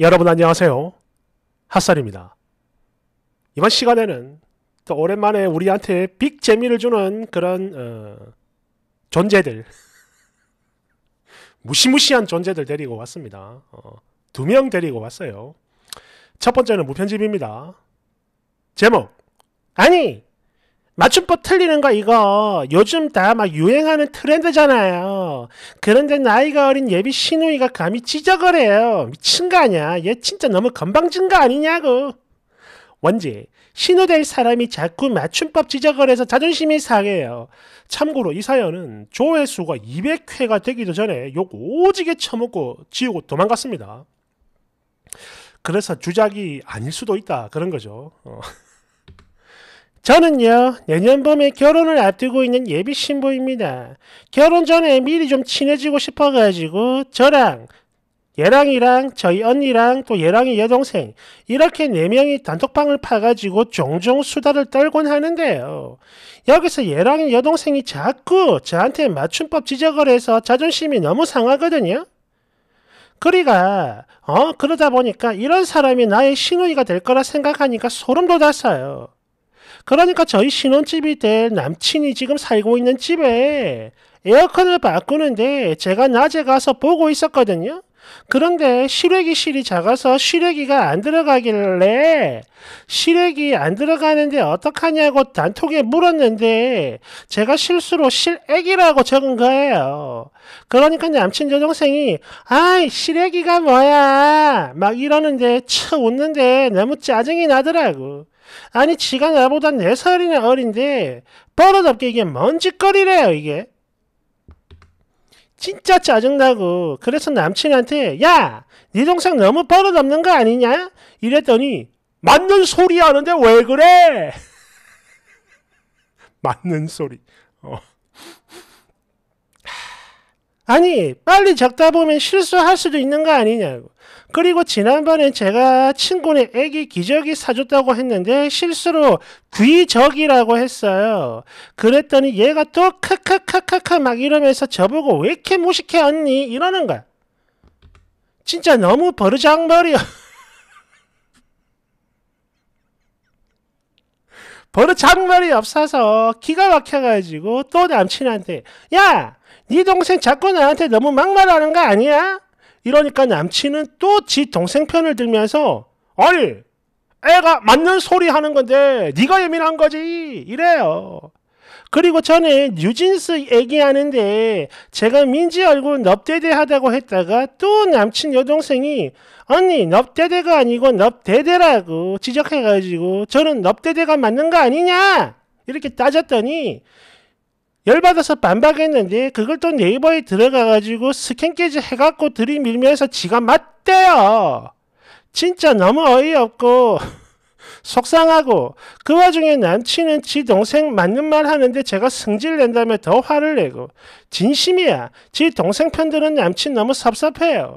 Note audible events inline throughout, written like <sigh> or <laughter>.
여러분 안녕하세요. 핫살입니다. 이번 시간에는 또 오랜만에 우리한테 빅 재미를 주는 그런 어, 존재들 <laughs> 무시무시한 존재들 데리고 왔습니다. 어, 두명 데리고 왔어요. 첫 번째는 무편집입니다. 제목 아니 맞춤법 틀리는 거 이거 요즘 다 막 유행하는 트렌드잖아요. 그런데 나이가 어린 예비 신우이가 감히 찢어거려요. 미친 거 아니야. 얘 진짜 너무 건방진 거 아니냐고. 원제 신우 될 사람이 자꾸 맞춤법 찢어거려서 자존심이 상해요. 참고로 이 사연은 조회수가 200회가 되기도 전에 욕 오지게 처먹고 지우고 도망갔습니다. 그래서 주작이 아닐 수도 있다 그런 거죠. 어. 저는요, 내년 봄에 결혼을 앞두고 있는 예비 신부입니다. 결혼 전에 미리 좀 친해지고 싶어가지고, 저랑, 얘랑이랑, 저희 언니랑, 또 얘랑이 여동생, 이렇게 네 명이 단톡방을 파가지고 종종 수다를 떨곤 하는데요. 여기서 얘랑이 여동생이 자꾸 저한테 맞춤법 지적을 해서 자존심이 너무 상하거든요. 그리가, 어, 그러다 보니까 이런 사람이 나의 신우이가 될 거라 생각하니까 소름 돋았어요. 그러니까 저희 신혼집이 될 남친이 지금 살고 있는 집에 에어컨을 바꾸는데 제가 낮에 가서 보고 있었거든요. 그런데 실외기 실이 작아서 실외기가 안 들어가길래 실외기 안 들어가는데 어떡하냐고 단톡에 물었는데 제가 실수로 실외기라고 적은 거예요. 그러니까 남친 여동생이 아이 실외기가 뭐야 막 이러는데 쳐 웃는데 너무 짜증이 나더라고. 아니 지가 나보다 4살이나 어린데 버릇없게 이게 뭔 짓거리래요 이게. 진짜 짜증나고 그래서 남친한테 야! 네 동생 너무 버릇없는 거 아니냐? 이랬더니 맞는 소리 하는데 왜 그래? <laughs> 맞는 소리. 어. 아니 빨리 적다 보면 실수할 수도 있는 거 아니냐고. 그리고 지난번에 제가 친구네 애기 기저귀 사줬다고 했는데 실수로 귀적이라고 했어요. 그랬더니 얘가 또 카카카카카 막 이러면서 저보고 왜 이렇게 무식해 언니 이러는 거야. 진짜 너무 버르장머리야. <laughs> 버르장머리 없어서 기가 막혀가지고 또 남친한테 야! 네 동생 자꾸 나한테 너무 막말하는 거 아니야? 이러니까 남친은 또 지 동생 편을 들면서 아니 애가 맞는 소리 하는 건데 네가 예민한 거지 이래요. 그리고 전에 뉴진스 얘기하는데 제가 민지 얼굴 넙대대하다고 했다가 또 남친 여동생이 언니 넙대대가 아니고 넙대대라고 지적해가지고 저는 넙대대가 맞는 거 아니냐 이렇게 따졌더니 열받아서 반박했는데 그걸 또 네이버에 들어가가지고 스캔깨지 해갖고 들이밀면서 지가 맞대요. 진짜 너무 어이없고 <laughs> 속상하고 그 와중에 남친은 지 동생 맞는 말 하는데 제가 승질 낸다며 더 화를 내고 진심이야. 지 동생 편들은 남친 너무 섭섭해요.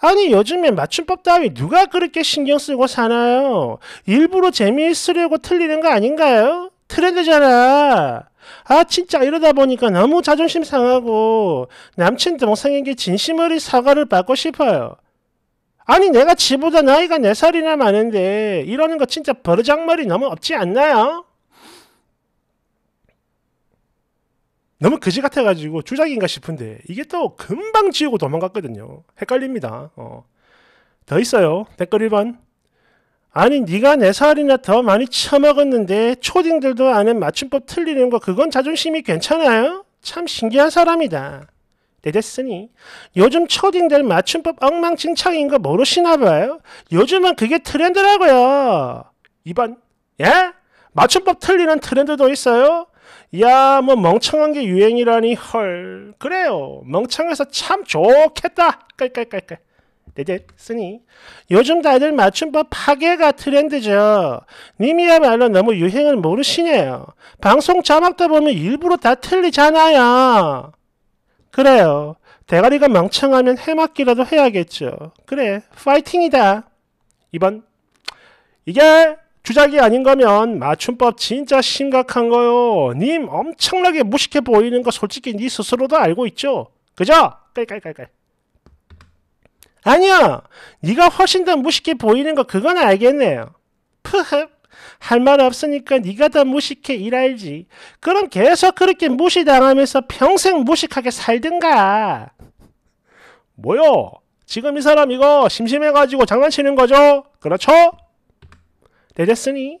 아니 요즘에 맞춤법 따위 누가 그렇게 신경 쓰고 사나요? 일부러 재미있으려고 틀리는 거 아닌가요? 트렌드잖아. 아 진짜 이러다 보니까 너무 자존심 상하고 남친 동생에게 진심 어린 사과를 받고 싶어요. 아니 내가 지보다 나이가 4살이나 많은데 이러는 거 진짜 버르장머리 너무 없지 않나요? 너무 그지 같아가지고 주작인가 싶은데 이게 또 금방 지우고 도망갔거든요. 헷갈립니다. 어. 더 있어요. 댓글 1번. 아니 네가 네 살이나 더 많이 처먹었는데 초딩들도 아는 맞춤법 틀리는 거 그건 자존심이 괜찮아요? 참 신기한 사람이다. 대됐으니 요즘 초딩들 맞춤법 엉망진창인 거 모르시나 봐요? 요즘은 그게 트렌드라고요. 2번 예? 맞춤법 틀리는 트렌드도 있어요? 야, 뭐 멍청한 게 유행이라니 헐. 그래요. 멍청해서 참 좋겠다. 깔깔깔깔. 됐으니 요즘 다들 맞춤법 파괴가 트렌드죠. 님이야말로 너무 유행을 모르시네요. 방송 자막도 보면 일부러 다 틀리잖아요. 그래요. 대가리가 멍청하면 해맞기라도 해야겠죠. 그래, 파이팅이다. 2번. 이게 주작이 아닌 거면 맞춤법 진짜 심각한 거요. 님 엄청나게 무식해 보이는 거 솔직히 네 스스로도 알고 있죠. 그죠? 깔깔깔깔. 아니요. 네가 훨씬 더 무식해 보이는 거 그건 알겠네요. 푸흡. 할 말 없으니까 네가 더 무식해 일알지. 그럼 계속 그렇게 무시당하면서 평생 무식하게 살든가. 뭐요? 지금 이 사람 이거 심심해가지고 장난치는 거죠? 그렇죠? 되셨으니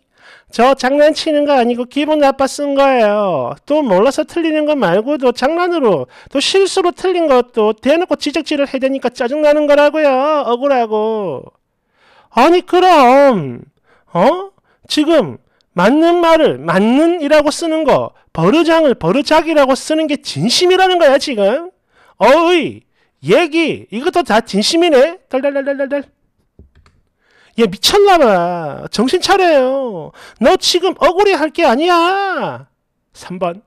저 장난치는 거 아니고 기분 나빠 쓴 거예요. 또 몰라서 틀리는 거 말고도 장난으로 또 실수로 틀린 것도 대놓고 지적질을 해야 되니까 짜증나는 거라고요. 억울하고. 아니 그럼 어? 지금 맞는 말을 맞는이라고 쓰는 거 버르장을 버르작이라고 쓰는 게 진심이라는 거야 지금. 어이 얘기 이것도 다 진심이네. 달달달달달. 얘 미쳤나봐. 정신 차려요. 너 지금 억울해 할 게 아니야. 3번.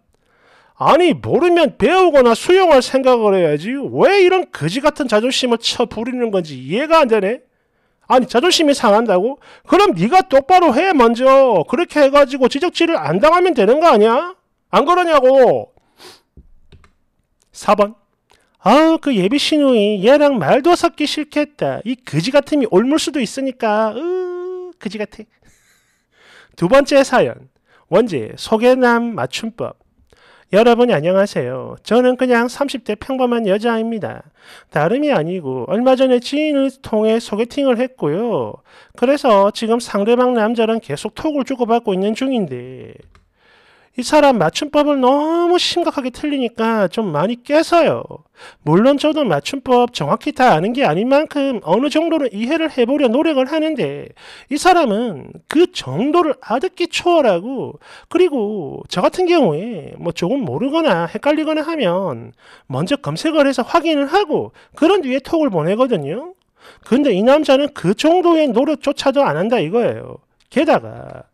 아니 모르면 배우거나 수용할 생각을 해야지. 왜 이런 거지 같은 자존심을 쳐 부리는 건지 이해가 안 되네. 아니 자존심이 상한다고? 그럼 네가 똑바로 해 먼저. 그렇게 해가지고 지적질을 안 당하면 되는 거 아니야? 안 그러냐고. 4번. 아우 그 예비 신우이 얘랑 말도 섞기 싫겠다. 이 그지 같음이 옮을 수도 있으니까 으 그지 같아. <laughs> 두 번째 사연 원제 소개남 맞춤법 여러분 안녕하세요. 저는 그냥 30대 평범한 여자입니다. 다름이 아니고 얼마 전에 지인을 통해 소개팅을 했고요. 그래서 지금 상대방 남자랑 계속 톡을 주고받고 있는 중인데 이 사람 맞춤법을 너무 심각하게 틀리니까 좀 많이 깨서요. 물론 저도 맞춤법 정확히 다 아는 게 아닌 만큼 어느 정도는 이해를 해보려 노력을 하는데 이 사람은 그 정도를 아득히 초월하고 그리고 저 같은 경우에 뭐 조금 모르거나 헷갈리거나 하면 먼저 검색을 해서 확인을 하고 그런 뒤에 톡을 보내거든요. 근데 이 남자는 그 정도의 노력조차도 안 한다 이거예요. 게다가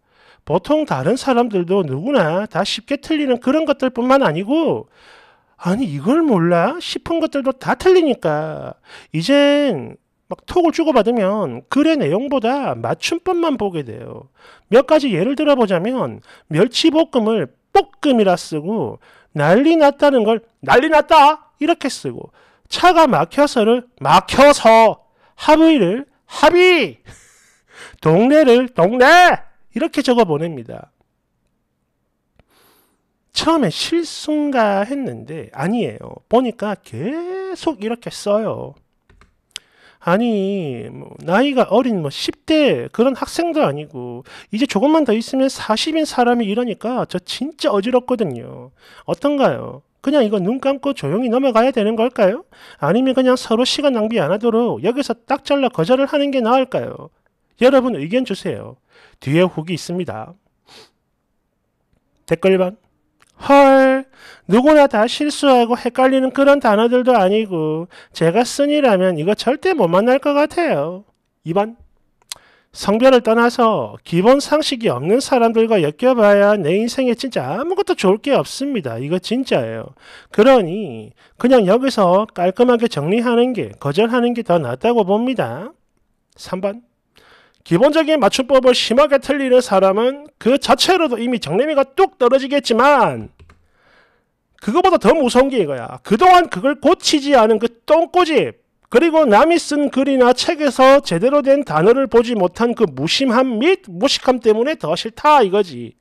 보통 다른 사람들도 누구나 다 쉽게 틀리는 그런 것들뿐만 아니고 아니 이걸 몰라? 싶은 것들도 다 틀리니까. 이젠 막 톡을 주고받으면 글의 내용보다 맞춤법만 보게 돼요. 몇 가지 예를 들어보자면 멸치볶음을 볶음이라 쓰고 난리 났다는 걸 난리 났다! 이렇게 쓰고 차가 막혀서를 막혀서 합의를 합의! 동네를 동네 이렇게 적어 보냅니다. 처음에 실수인가 했는데 아니에요. 보니까 계속 이렇게 써요. 아니 뭐 나이가 어린 뭐 10대 그런 학생도 아니고 이제 조금만 더 있으면 40인 사람이 이러니까 저 진짜 어지럽거든요. 어떤가요? 그냥 이거 눈 감고 조용히 넘어가야 되는 걸까요? 아니면 그냥 서로 시간 낭비 안 하도록 여기서 딱 잘라 거절을 하는 게 나을까요? 여러분 의견 주세요. 뒤에 후기 있습니다. 댓글반 헐 누구나 다 실수하고 헷갈리는 그런 단어들도 아니고 제가 쓴이라면 이거 절대 못 만날 것 같아요. 2번 성별을 떠나서 기본 상식이 없는 사람들과 엮여봐야 내 인생에 진짜 아무것도 좋을 게 없습니다. 이거 진짜예요. 그러니 그냥 여기서 깔끔하게 정리하는 게 거절하는 게 더 낫다고 봅니다. 3번 기본적인 맞춤법을 심하게 틀리는 사람은 그 자체로도 이미 정례미가 뚝 떨어지겠지만 그거보다 더 무서운 게 이거야. 그동안 그걸 고치지 않은 그 똥꼬집 그리고 남이 쓴 글이나 책에서 제대로 된 단어를 보지 못한 그 무심함 및 무식함 때문에 더 싫다 이거지.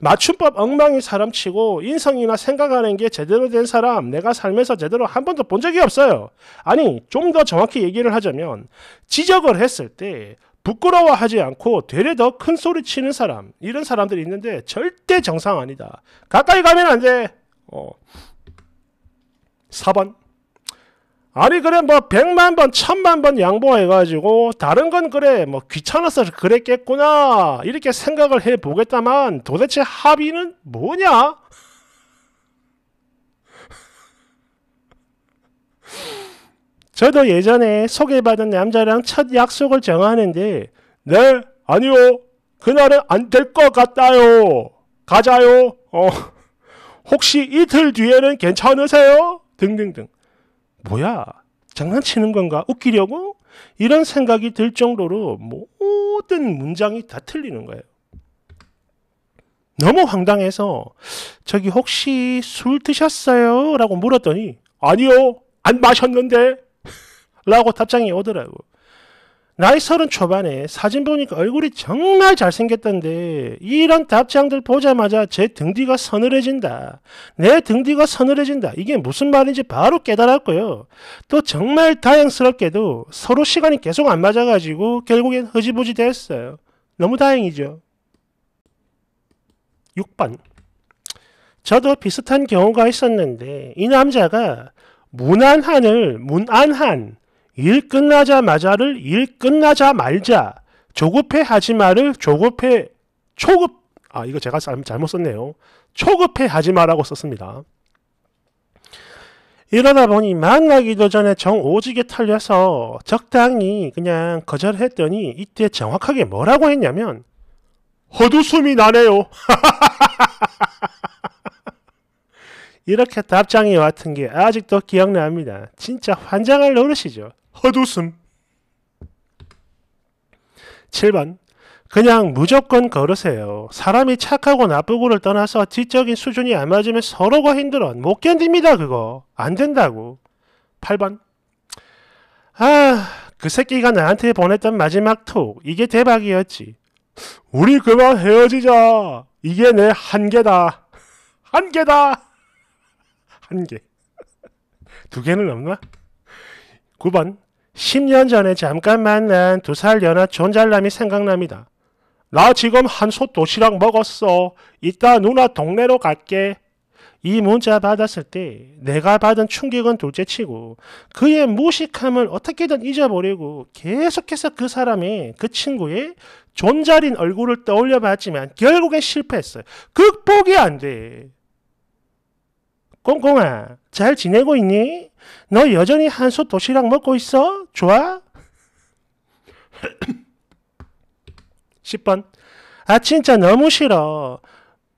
맞춤법 엉망이 사람치고 인성이나 생각하는 게 제대로 된 사람 내가 살면서 제대로 한 번도 본 적이 없어요. 아니 좀 더 정확히 얘기를 하자면 지적을 했을 때 부끄러워하지 않고 되레 더큰 소리 치는 사람 이런 사람들이 있는데 절대 정상 아니다. 가까이 가면 안 돼. 어. 4번 아니 그래 뭐 백만 번 천만 번 양보해가지고 다른 건 그래 뭐 귀찮아서 그랬겠구나 이렇게 생각을 해보겠다만 도대체 합의는 뭐냐? 저도 예전에 소개받은 남자랑 첫 약속을 정하는데 네 아니요 그날은 안 될 것 같다요. 가자요. 어 혹시 이틀 뒤에는 괜찮으세요? 등등등 뭐야 장난치는 건가 웃기려고 이런 생각이 들 정도로 모든 문장이 다 틀리는 거예요. 너무 황당해서 저기 혹시 술 드셨어요? 라고 물었더니 아니요 안 마셨는데 <laughs> 라고 답장이 오더라고. 나이 서른 초반에 사진 보니까 얼굴이 정말 잘생겼던데 이런 답장들 보자마자 제 등 뒤가 서늘해진다. 내 등 뒤가 서늘해진다. 이게 무슨 말인지 바로 깨달았고요. 또 정말 다행스럽게도 서로 시간이 계속 안 맞아가지고 결국엔 흐지부지 됐어요. 너무 다행이죠. 6번 저도 비슷한 경우가 있었는데 이 남자가 문안한을 문안한 일 끝나자마자를 일 끝나자 말자. 조급해 하지 마를 조급해 초급. 아 이거 제가 잘못 썼네요. 초급해 하지 마라고 썼습니다. 이러다 보니 만나기도 전에 정 오지게 털려서 적당히 그냥 거절했더니 이때 정확하게 뭐라고 했냐면 헛웃음이 나네요 <laughs> 이렇게 답장이 왔던 게 아직도 기억납니다. 진짜 환장할 노릇이죠. 헛웃음. 7번. 그냥 무조건 걸으세요. 사람이 착하고 나쁘고를 떠나서 지적인 수준이 안 맞으면 서로가 힘들어. 못 견딥니다, 그거. 안 된다고. 8번. 아, 그 새끼가 나한테 보냈던 마지막 톡. 이게 대박이었지. 우리 그만 헤어지자. 이게 내 한계다. 한계다. 한 개. 두 개는 넘나? 9번. 10년 전에 잠깐 만난 두 살 연하 존잘남이 생각납니다. 나 지금 한솥 도시락 먹었어. 이따 누나 동네로 갈게. 이 문자 받았을 때 내가 받은 충격은 둘째치고 그의 무식함을 어떻게든 잊어버리고 계속해서 그 사람의 그 친구의 존잘인 얼굴을 떠올려 봤지만 결국엔 실패했어요. 극복이 안 돼. 꽁꽁아, 잘 지내고 있니? 너 여전히 한솥 도시락 먹고 있어? 좋아? <coughs> 10번. 아, 진짜 너무 싫어.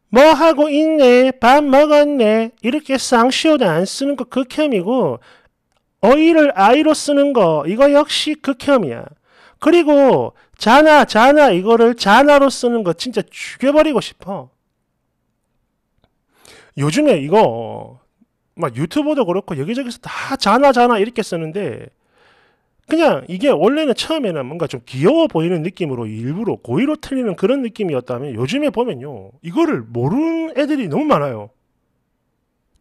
뭐 하고 있네? 밥 먹었네? 이렇게 쌍시오도 안 쓰는 거 극혐이고, 어이를 아이로 쓰는 거, 이거 역시 극혐이야. 그리고, 자나, 자나, 이거를 자나로 쓰는 거 진짜 죽여버리고 싶어. 요즘에 이거 막 유튜브도 그렇고 여기저기서 다 자나 자나 이렇게 쓰는데 그냥 이게 원래는 처음에는 뭔가 좀 귀여워 보이는 느낌으로 일부러 고의로 틀리는 그런 느낌이었다면 요즘에 보면요 이거를 모르는 애들이 너무 많아요.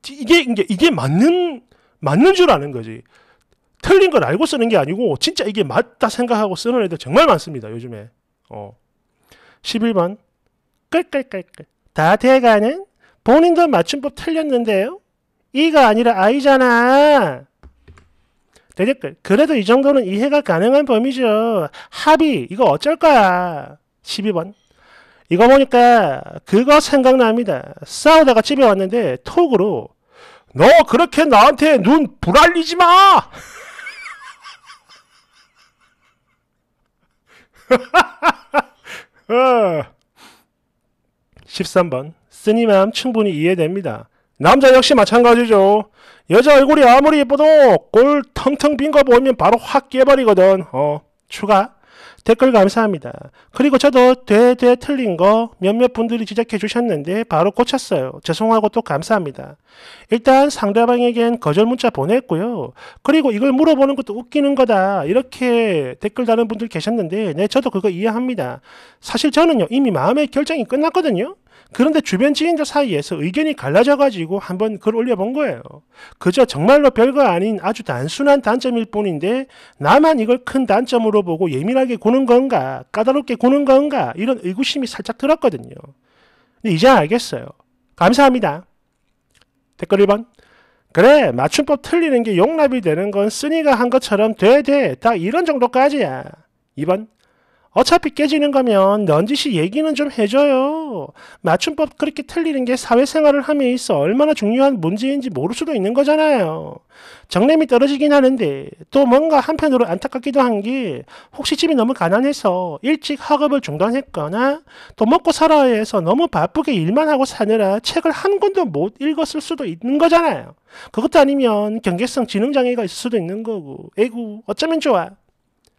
이게 이게 이게 맞는 맞는 줄 아는 거지. 틀린 걸 알고 쓰는 게 아니고 진짜 이게 맞다 생각하고 쓰는 애들 정말 많습니다. 요즘에. 어. 11번. 끌끌끌끌. 다 돼가는 본인도 맞춤법 틀렸는데요? 이가 아니라 아이잖아. 대댓글. 그래도 이 정도는 이해가 가능한 범위죠. 합의. 이거 어쩔 거야. 12번. 이거 보니까 그거 생각납니다. 싸우다가 집에 왔는데 톡으로 너 그렇게 나한테 눈 불알리지 마! <laughs> 어. 13번. 쓰니 마음 충분히 이해됩니다. 남자 역시 마찬가지죠. 여자 얼굴이 아무리 예뻐도 꼴 텅텅 빈 거 보면 바로 확 깨버리거든. 어, 추가. 댓글 감사합니다. 그리고 저도 되되 틀린 거 몇몇 분들이 지적해 주셨는데 바로 고쳤어요. 죄송하고 또 감사합니다. 일단 상대방에겐 거절 문자 보냈고요. 그리고 이걸 물어보는 것도 웃기는 거다. 이렇게 댓글 다는 분들 계셨는데 네 저도 그거 이해합니다. 사실 저는요 이미 마음의 결정이 끝났거든요. 그런데 주변 지인들 사이에서 의견이 갈라져가지고 한번 글 올려본 거예요. 그저 정말로 별거 아닌 아주 단순한 단점일 뿐인데 나만 이걸 큰 단점으로 보고 예민하게 구는 건가 까다롭게 구는 건가 이런 의구심이 살짝 들었거든요. 근데 이제 알겠어요. 감사합니다. 댓글 1번 그래 맞춤법 틀리는 게 용납이 되는 건 쓰니가 한 것처럼 돼돼 딱 이런 정도까지야. 2번 어차피 깨지는 거면 넌지시 얘기는 좀 해줘요. 맞춤법 그렇게 틀리는 게 사회생활을 함에 있어 얼마나 중요한 문제인지 모를 수도 있는 거잖아요. 정냄이 떨어지긴 하는데 또 뭔가 한편으로 안타깝기도 한 게 혹시 집이 너무 가난해서 일찍 학업을 중단했거나 또 먹고 살아야 해서 너무 바쁘게 일만 하고 사느라 책을 한 권도 못 읽었을 수도 있는 거잖아요. 그것도 아니면 경계성 지능장애가 있을 수도 있는 거고 에구 어쩌면 좋아.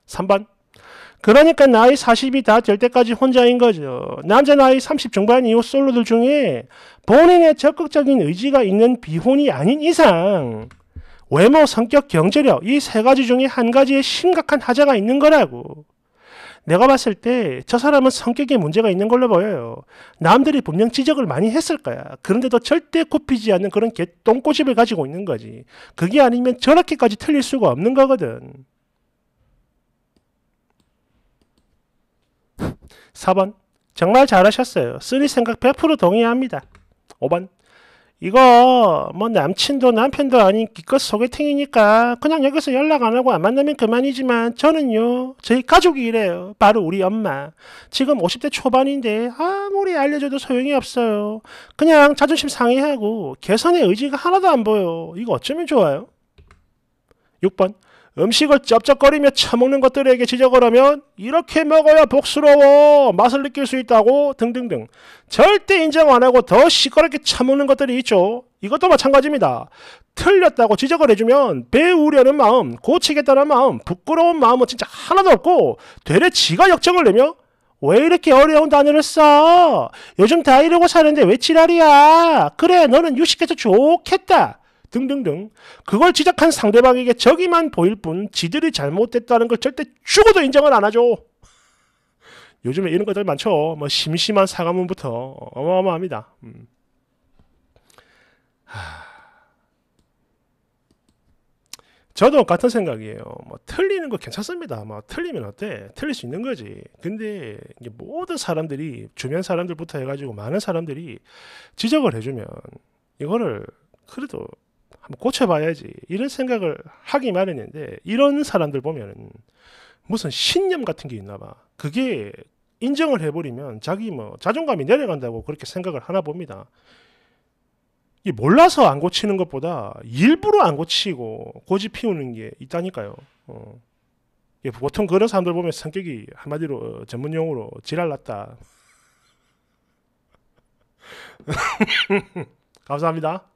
3번 그러니까 나이 40이 다 될 때까지 혼자인 거죠. 남자 나이 30 중반 이후 솔로들 중에 본인의 적극적인 의지가 있는 비혼이 아닌 이상 외모, 성격, 경제력 이 세 가지 중에 한 가지에 심각한 하자가 있는 거라고. 내가 봤을 때 저 사람은 성격에 문제가 있는 걸로 보여요. 남들이 분명 지적을 많이 했을 거야. 그런데도 절대 굽히지 않는 그런 개똥고집을 가지고 있는 거지. 그게 아니면 저렇게까지 틀릴 수가 없는 거거든. 4번. 정말 잘하셨어요. 쓰니 생각 100% 동의합니다. 5번. 이거 뭐 남친도 남편도 아닌 기껏 소개팅이니까 그냥 여기서 연락 안 하고 안 만나면 그만이지만 저는요 저희 가족이 이래요 바로 우리 엄마 지금 50대 초반인데 아무리 알려줘도 소용이 없어요 그냥 자존심 상해하고 개선의 의지가 하나도 안 보여 이거 어쩌면 좋아요 6번 음식을 쩝쩝거리며 처먹는 것들에게 지적을 하면 이렇게 먹어야 복스러워 맛을 느낄 수 있다고 등등등. 절대 인정 안 하고 더 시끄럽게 처먹는 것들이 있죠. 이것도 마찬가지입니다. 틀렸다고 지적을 해주면 배우려는 마음 고치겠다는 마음 부끄러운 마음은 진짜 하나도 없고 되레 지가 역정을 내며 왜 이렇게 어려운 단어를 써? 요즘 다 이러고 사는데 왜 지랄이야? 그래 너는 유식해서 좋겠다 등등등 그걸 지적한 상대방에게 적이만 보일 뿐 지들이 잘못됐다는 걸 절대 죽어도 인정을 안 하죠. 요즘에 이런 것들 많죠. 뭐 심심한 사과문부터 어마어마합니다. 음. 저도 같은 생각이에요. 뭐 틀리는 거 괜찮습니다. 뭐 틀리면 어때? 틀릴 수 있는 거지. 근데 모든 사람들이 주변 사람들부터 해가지고 많은 사람들이 지적을 해주면 이거를 그래도 한번 고쳐봐야지 이런 생각을 하기 마련인데 이런 사람들 보면은 무슨 신념 같은 게 있나 봐. 그게 인정을 해버리면 자기 뭐 자존감이 내려간다고 그렇게 생각을 하나 봅니다. 이 몰라서 안 고치는 것보다 일부러 안 고치고 고집 피우는 게 있다니까요. 어. 보통 그런 사람들 보면 성격이 한마디로 어, 전문 용어로 지랄났다. <laughs> 감사합니다.